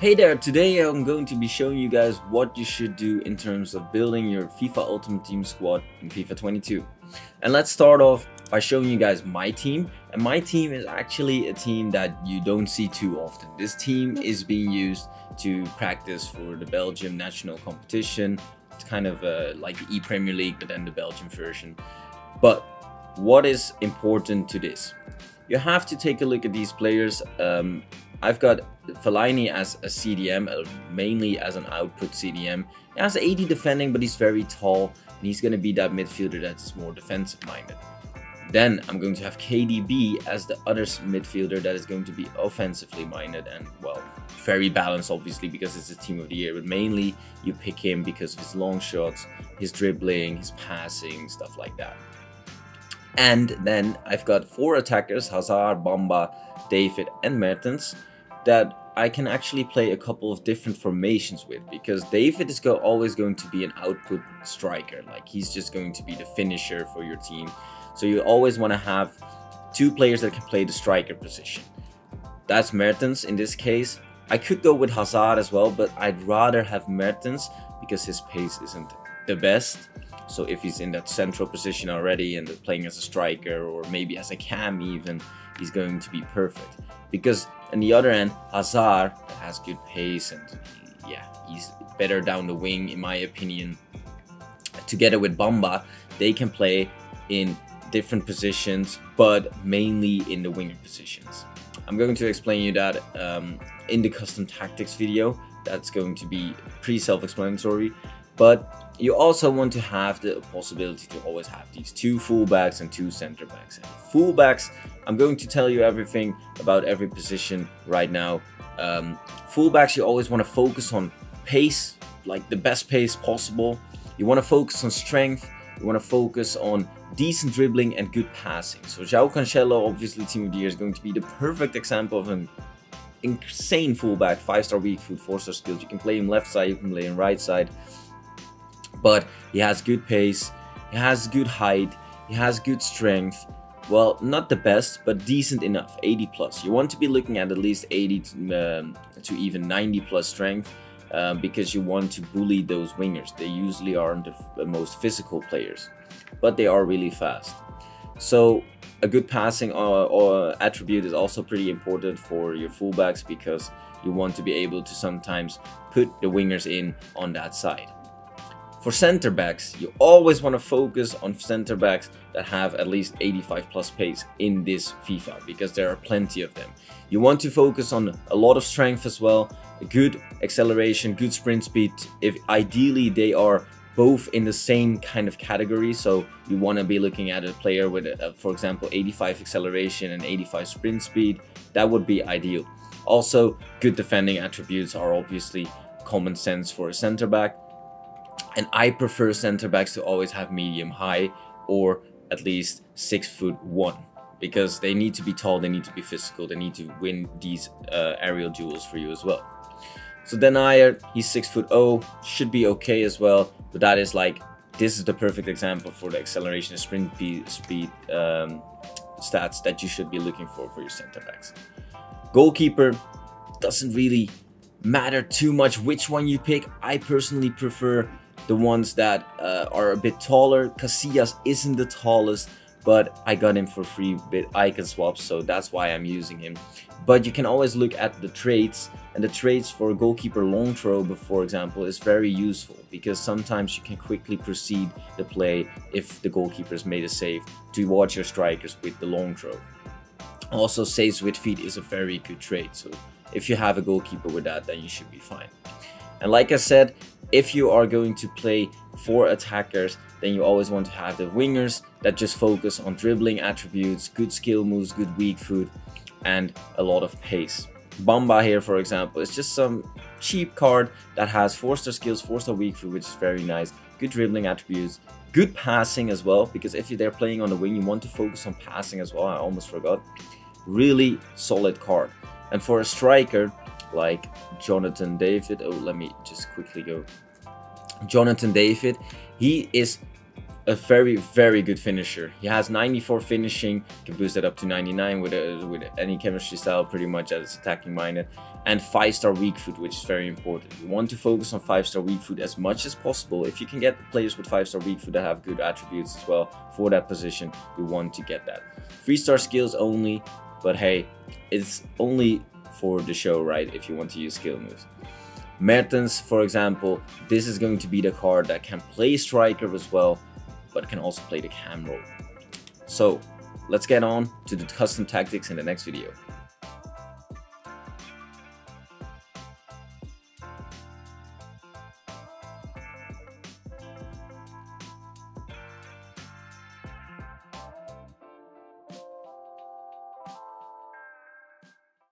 Hey there, today I'm going to be showing you guys what you should do in terms of building your FIFA Ultimate Team squad in FIFA 22. And let's start off by showing you guys my team. And my team is actually a team that you don't see too often. This team is being used to practice for the Belgium national competition. It's kind of uh, like the E-Premier League, but then the Belgian version. But what is important to this? You have to take a look at these players. Um, I've got Fellaini as a CDM, uh, mainly as an output CDM. He has 80 defending, but he's very tall, and he's going to be that midfielder that's more defensive minded. Then I'm going to have KDB as the other midfielder that is going to be offensively minded and, well, very balanced, obviously, because it's a team of the year. But mainly, you pick him because of his long shots, his dribbling, his passing, stuff like that. And then I've got four attackers Hazard, Bamba, David, and Mertens that I can actually play a couple of different formations with because David is go always going to be an output striker. Like he's just going to be the finisher for your team. So you always want to have two players that can play the striker position. That's Mertens in this case. I could go with Hazard as well, but I'd rather have Mertens because his pace isn't the best. So if he's in that central position already and playing as a striker or maybe as a cam even, he's going to be perfect. Because on the other end, Hazard has good pace and yeah, he's better down the wing in my opinion. Together with Bamba, they can play in different positions, but mainly in the winger positions. I'm going to explain you that um, in the custom tactics video. That's going to be pretty self-explanatory, but you also want to have the possibility to always have these two fullbacks and two center backs. And fullbacks I'm going to tell you everything about every position right now. Um, fullbacks, you always want to focus on pace, like the best pace possible. You want to focus on strength. You want to focus on decent dribbling and good passing. So João Cancelo, obviously Team of the Year, is going to be the perfect example of an insane fullback, 5-star weak foot, 4-star skills. You can play him left side, you can play him right side. But he has good pace, he has good height, he has good strength, well, not the best, but decent enough, 80 plus. You want to be looking at at least 80 to, um, to even 90 plus strength um, because you want to bully those wingers. They usually aren't the most physical players, but they are really fast. So a good passing or, or attribute is also pretty important for your fullbacks because you want to be able to sometimes put the wingers in on that side. For center backs, you always want to focus on center backs that have at least 85 plus pace in this FIFA because there are plenty of them. You want to focus on a lot of strength as well, good acceleration, good sprint speed. If ideally they are both in the same kind of category, so you want to be looking at a player with, a, for example, 85 acceleration and 85 sprint speed, that would be ideal. Also, good defending attributes are obviously common sense for a center back and I prefer center backs to always have medium high or at least six foot one because they need to be tall, they need to be physical, they need to win these uh, aerial duels for you as well. So then Denayer, he's six foot oh, should be okay as well, but that is like this is the perfect example for the acceleration and sprint speed um, stats that you should be looking for for your center backs. Goalkeeper doesn't really matter too much which one you pick. I personally prefer the ones that uh, are a bit taller. Casillas isn't the tallest, but I got him for free with icon swaps, so that's why I'm using him. But you can always look at the traits, and the traits for a goalkeeper long throw, for example, is very useful because sometimes you can quickly proceed the play if the goalkeeper's made a save to watch your strikers with the long throw. Also, saves with feet is a very good trait, so if you have a goalkeeper with that, then you should be fine. And like I said, if you are going to play four attackers, then you always want to have the wingers that just focus on dribbling attributes, good skill moves, good weak foot, and a lot of pace. Bamba here, for example, is just some cheap card that has 4-star skills, 4-star weak foot, which is very nice, good dribbling attributes, good passing as well, because if they're playing on the wing, you want to focus on passing as well, I almost forgot. Really solid card. And for a striker, like Jonathan David. Oh, let me just quickly go. Jonathan David, he is a very very good finisher. He has 94 finishing, can boost that up to 99 with a, with any chemistry style pretty much as attacking minded, and 5 star weak foot which is very important. You want to focus on 5 star weak foot as much as possible. If you can get players with 5 star weak foot that have good attributes as well for that position, you want to get that. 3 star skills only, but hey, it's only for the show, right? If you want to use skill moves. Mertens, for example, this is going to be the card that can play striker as well, but can also play the cam role. So let's get on to the custom tactics in the next video.